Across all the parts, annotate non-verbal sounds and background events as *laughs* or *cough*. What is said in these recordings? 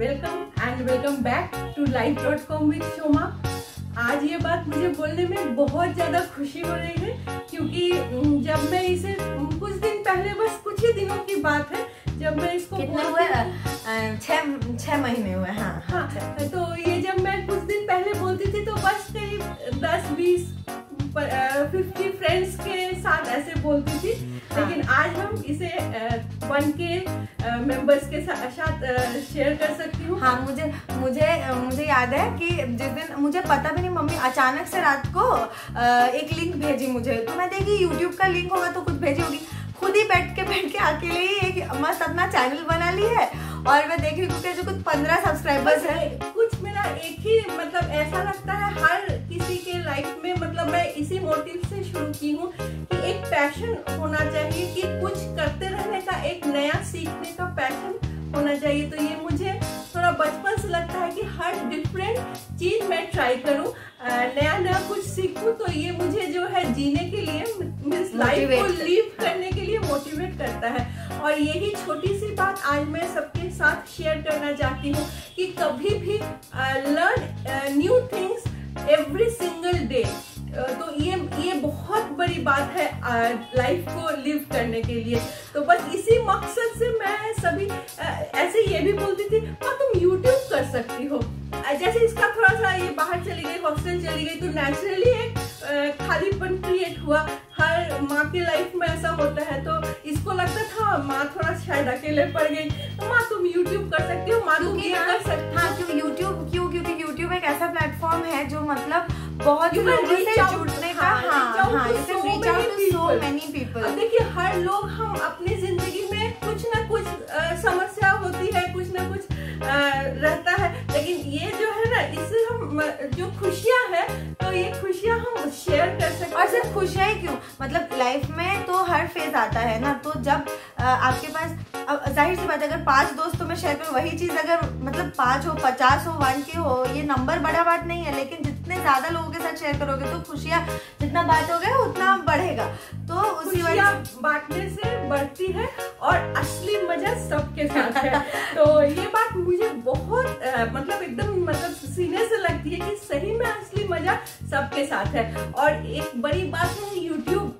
Welcome and welcome back to life dot com with Shoma आज ये बात मुझे बोलने में बहुत ज़्यादा खुशी हो रही है क्योंकि जब मैं इसे कुछ दिन पहले बस कुछ ही दिनों की बात है जब मैं इसको कितने हुए छह छह महीने हुए हाँ हाँ तो ये जब मैं कुछ दिन पहले बोलती थी तो बस करीब दस बीस फिफ्टी फ्रेंड्स के साथ ऐसे बोलती थी। वन के मेंबर्स के साथ शेयर कर सकती हूँ। हाँ मुझे मुझे मुझे याद है कि जिस दिन, मुझे पता भी नहीं, मम्मी अचानक से रात को एक लिंक भेजी मुझे। तो मैं देखी यूट्यूब का लिंक होगा तो कुछ भेजी होगी। खुद ही बैठ के बैठ के अकेले ही एक मस्त अपना चैनल बना ली है। और मैं देख रही हूँ कि जो कुछ पंद्रह सब्सक्राइबर्स बस है कुछ मेरा एक ही मतलब ऐसा लगता है हर किसी के लाइफ में मतलब मैं इसी मोटिव से शुरू की हूँ कि एक पैशन होना चाहिए कि कुछ करते रहने का एक नया सीखने का पैशन होना चाहिए। तो ये मुझे थोड़ा बचपन से लगता है कि हर डिफरेंट चीज़ मैं ट्राई करूँ नया नया कुछ सीखूं तो ये मुझे जो है जीने के लिए मीन्स लाइफ को लिव करने के लिए मोटिवेट करता है। और यही छोटी सी बात आज मैं सबके साथ शेयर करना चाहती हूँ कि कभी भी learn new things every single day तो ये ये बहुत बड़ी बात है लाइफ को लिव करने के लिए। तो बस इसी मकसद से मैं सभी ऐसे ये भी बोलती थी हाँ तुम यूट्यूब कर सकती हो। जैसे इसका थोड़ा सा ये बाहर चली गई हॉस्टल चली गई तो नेचुरली एक खालीपन क्रिएट हुआ। माँ थोड़ा शायद अकेले पड़ गई। तो माँ तुम यूट्यूब कर सकती हो माँ तुम ये कर सकती हाँ क्यों यूट्यूब क्यों क्योंकि यूट्यूब एक ऐसा प्लेटफॉर्म है जो मतलब बहुत लोगों से जुड़ने का हाँ, हाँ हाँ reach out to so many people. देखिए हर लोग हम अपनी ज़िंदगी में कुछ ना कुछ समस्या होती है कुछ ना कुछ रहता है। लेकिन ये जो है ना इससे हम जो खुशियाँ है तो ये खुशियाँ हम शेयर कर सकते और सिर्फ़ खुशियाँ ही क्यों? मतलब लाइफ में तो हर फ़ेज़ आता है ना तो जब आपके पास अब ज़ाहिर सी बात है अगर पाँच दोस्तों में शेयर करो वही चीज़ अगर मतलब पाँच हो पचास हो वन के हो ये नंबर बड़ा बात नहीं है लेकिन जितने ज़्यादा लोगों के साथ शेयर करोगे तो खुशियाँ जितना बात हो बांटोगे उतना बढ़ेगा। तो उसी वजह बांटने से बढ़ती है और असली मज़ा सबके साथ है। *laughs* तो ये बात मुझे बहुत मतलब एकदम मतलब सीने से लगती है कि सही में असली मज़ा सबके साथ है। और एक बड़ी बात है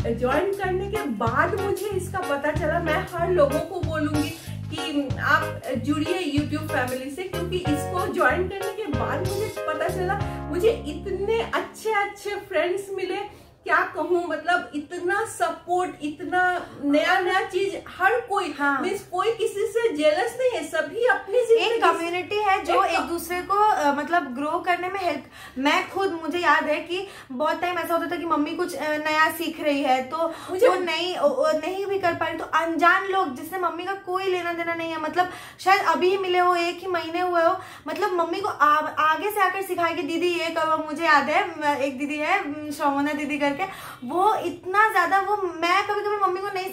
ज्वाइन करने के बाद मुझे इसका पता चला। मैं हर लोगों को बोलूँगी कि आप जुड़िए यूट्यूब फैमिली से, क्योंकि इसको ज्वाइन करने के बाद मुझे पता चला। मुझे इतने अच्छे अच्छे फ्रेंड्स मिले। क्या कहूँ मतलब इतना सपोर्ट इतना नया नया चीज़ हर कोई हाँ। मीन्स कोई किसी से जेलस नहीं है सभी अपनी एक कम्युनिटी है जो एक एक दूसरे को अ, मतलब ग्रो करने में हेल्प मैं खुद मुझे याद है कि बहुत टाइम ऐसा होता था कि मम्मी कुछ नया सीख रही है तो मुझे- वो नहीं नहीं भी कर पा रही तो अनजान लोग जिससे मम्मी का कोई लेना देना नहीं है मतलब शायद अभी ही मिले हो एक ही महीने हुए हो मतलब मम्मी को आ, आगे से आकर सिखाए कि दीदी ये करो मुझे याद है एक दीदी है शोमना दीदी करके वो इतना ज़्यादा वो मैं कभी कभी मम्मी को नहीं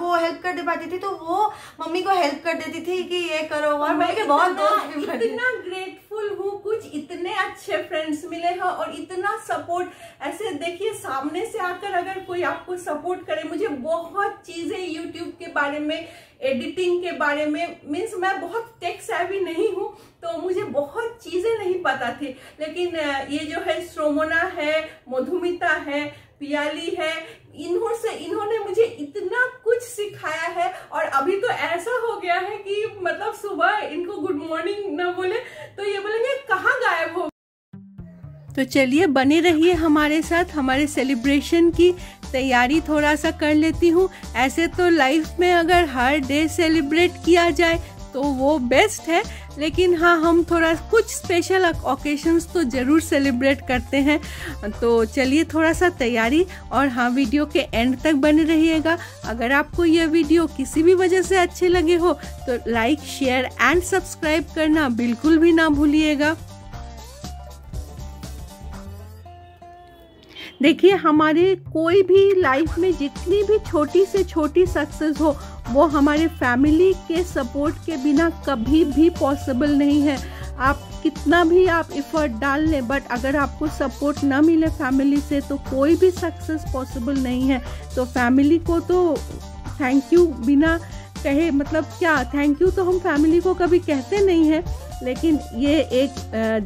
वो हेल्प कर दे पाती थी तो वो मम्मी को हेल्प कर देती थी कि ये करो और मैं के बहुत इतना- दोस्त इतना ग्रेटफुल हूँ कुछ इतने अच्छे फ्रेंड्स मिले हैं और इतना सपोर्ट ऐसे देखिए सामने से आकर अगर कोई आपको सपोर्ट करे मुझे बहुत चीज़ें यूट्यूब के बारे में एडिटिंग के बारे में मीन्स मैं बहुत टेक सेवी नहीं हूँ तो मुझे बहुत चीज़ें नहीं पता थी। लेकिन ये जो है श्रोमोना है, मधुमिता है, पियाली है, इन्हों से, इन्होंने मुझे इतना कुछ सिखाया है और अभी तो ऐसा हो गया है कि मतलब सुबह इनको गुड मॉर्निंग ना बोले तो ये बोलेंगे कहाँ गायब हो? तो चलिए, बने रहिए हमारे साथ, हमारे सेलिब्रेशन की तैयारी थोड़ा सा कर लेती हूँ। ऐसे तो लाइफ में अगर हर डे सेलिब्रेट किया जाए तो वो बेस्ट है। लेकिन हाँ हम थोड़ा कुछ स्पेशल ओकेशंस तो ज़रूर सेलिब्रेट करते हैं। तो चलिए थोड़ा सा तैयारी और हाँ वीडियो के एंड तक बने रहिएगा। अगर आपको यह वीडियो किसी भी वजह से अच्छे लगे हो तो लाइक शेयर एंड सब्सक्राइब करना बिल्कुल भी ना भूलिएगा। देखिए, हमारे कोई भी लाइफ में जितनी भी छोटी से छोटी सक्सेस हो, वो हमारे फैमिली के सपोर्ट के बिना कभी भी पॉसिबल नहीं है। आप कितना भी आप इफ़र्ट डाल लें बट अगर आपको सपोर्ट ना मिले फैमिली से तो कोई भी सक्सेस पॉसिबल नहीं है। तो फैमिली को तो थैंक यू बिना कहे मतलब क्या थैंक यू तो हम फैमिली को कभी कहते नहीं हैं, लेकिन ये एक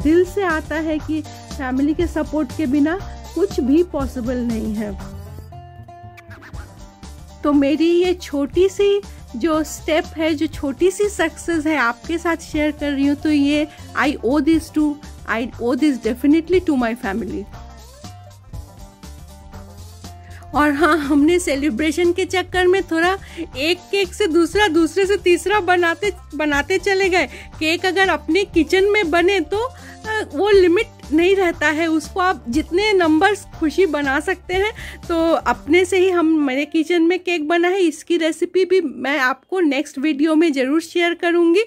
दिल से आता है कि फैमिली के सपोर्ट के बिना कुछ भी पॉसिबल नहीं है। तो मेरी ये छोटी सी जो स्टेप है, जो छोटी सी सक्सेस है आपके साथ शेयर कर रही हूँ तो ये I owe this to I owe this definitely to my family और हाँ हमने सेलिब्रेशन के चक्कर में थोड़ा एक केक से दूसरा, दूसरे से तीसरा बनाते बनाते चले गए। केक अगर अपने किचन में बने तो वो लिमिट नहीं रहता है, उसको आप जितने नंबर्स खुशी बना सकते हैं तो अपने से ही हम मेरे किचन में केक बना है इसकी रेसिपी भी मैं आपको नेक्स्ट वीडियो में ज़रूर शेयर करूँगी।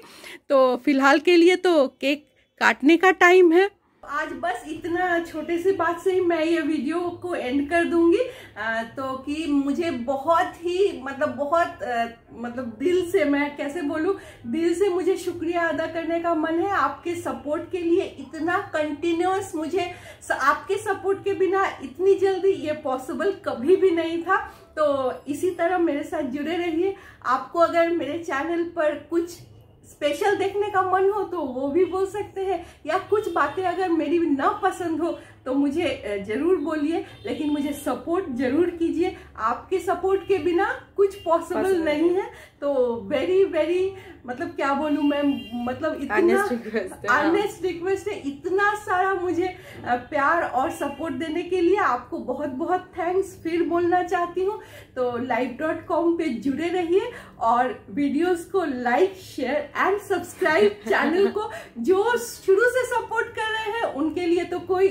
तो फ़िलहाल के लिए तो केक काटने का टाइम है। आज बस इतना छोटे से बात से ही मैं ये वीडियो को एंड कर दूँगी। आ, तो कि मुझे बहुत ही मतलब बहुत आ, मतलब दिल से मैं कैसे बोलूँ दिल से मुझे शुक्रिया अदा करने का मन है। आपके सपोर्ट के लिए इतना कंटिन्यूस मुझे आपके सपोर्ट के बिना इतनी जल्दी ये पॉसिबल कभी भी नहीं था। तो इसी तरह मेरे साथ जुड़े रहिए। आपको अगर मेरे चैनल पर कुछ स्पेशल देखने का मन हो तो वो भी बोल सकते हैं। या कुछ बातें अगर मेरी ना पसंद हो तो मुझे ज़रूर बोलिए लेकिन मुझे सपोर्ट ज़रूर कीजिए। आपके सपोर्ट के बिना कुछ पॉसिबल नहीं है। तो वेरी वेरी मतलब क्या बोलूँ मैं मतलब इतना अर्नेस्ट रिक्वेस्ट है। इतना सारा मुझे प्यार और सपोर्ट देने के लिए आपको बहुत बहुत थैंक्स फिर बोलना चाहती हूँ। तो लाइव डॉट कॉम पे जुड़े रहिए और वीडियोस को like share and subscribe channel को। जो शुरू से सपोर्ट कर रहे हैं उनके लिए तो कोई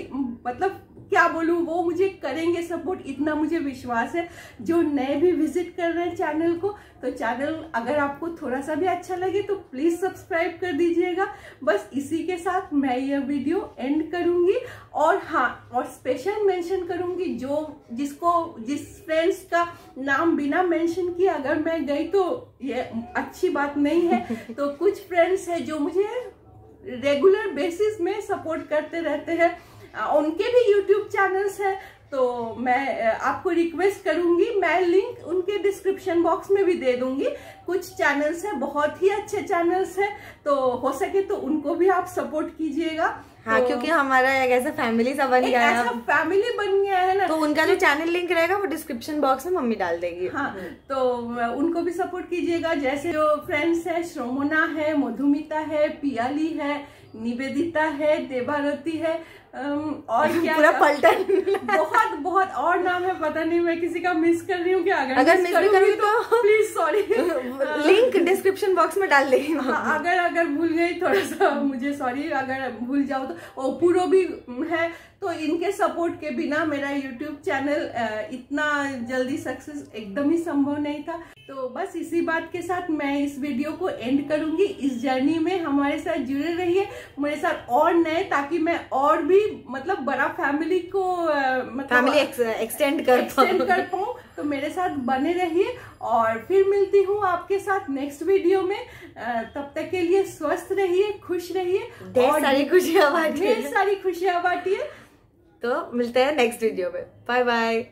मतलब क्या बोलूँ वो मुझे करेंगे सपोर्ट इतना मुझे विश्वास है। जो नए भी विज़िट कर रहे हैं चैनल को तो चैनल अगर आपको थोड़ा सा भी अच्छा लगे तो प्लीज़ सब्सक्राइब कर दीजिएगा। बस इसी के साथ मैं यह वीडियो एंड करूँगी। और हाँ और स्पेशल मेंशन करूँगी जो जिसको जिस फ्रेंड्स का नाम बिना मेंशन किए अगर मैं गई तो ये अच्छी बात नहीं है। *laughs* तो कुछ फ्रेंड्स है जो मुझे रेगुलर बेसिस में सपोर्ट करते रहते हैं। उनके भी यूट्यूब चैनल्स हैं तो मैं आपको रिक्वेस्ट करूँगी, मैं लिंक उनके डिस्क्रिप्शन बॉक्स में भी दे दूँगी। कुछ चैनल्स हैं बहुत ही अच्छे चैनल्स हैं तो हो सके तो उनको भी आप सपोर्ट कीजिएगा। हाँ तो, क्योंकि हमारा एक ऐसा फैमिली सा बन गया है फैमिली बन गया है ना। तो उनका जो चैनल लिंक रहेगा वो डिस्क्रिप्शन बॉक्स में मम्मी डाल देगी। हाँ तो उनको भी सपोर्ट कीजिएगा। जैसे जो फ्रेंड्स है श्रोमोना है मधुमिता है पियाली है निवेदिता है देवारती है और *laughs* क्या पूरा पलटन। बहुत बहुत और नाम है पता नहीं मैं किसी का मिस कर रही हूँ क्या अगर अगर मिस कर रही तो please sorry *laughs* link description box में डाल देगी हाँ, अगर अगर भूल गई थोड़ा सा मुझे सॉरी अगर भूल जाओ तो पूरा भी है तो इनके सपोर्ट के बिना मेरा यूट्यूब चैनल इतना जल्दी सक्सेस एकदम ही संभव नहीं था। तो बस इसी बात के साथ मैं इस वीडियो को एंड करूँगी। इस जर्नी में हमारे साथ जुड़े रहिए। मेरे साथ और नए ताकि मैं और भी मतलब बड़ा फैमिली को मतलब फैमिली एक्सटेंड कर एक्सटेंड कर पाऊँ। तो मेरे साथ बने रहिए और फिर मिलती हूँ आपके साथ नेक्स्ट वीडियो में। तब तक के लिए स्वस्थ रहिए खुश रहिए और सारी खुशियाँ बांटिए। सारी खुशियाँ बांटिए। तो मिलते हैं नेक्स्ट वीडियो में। Bye bye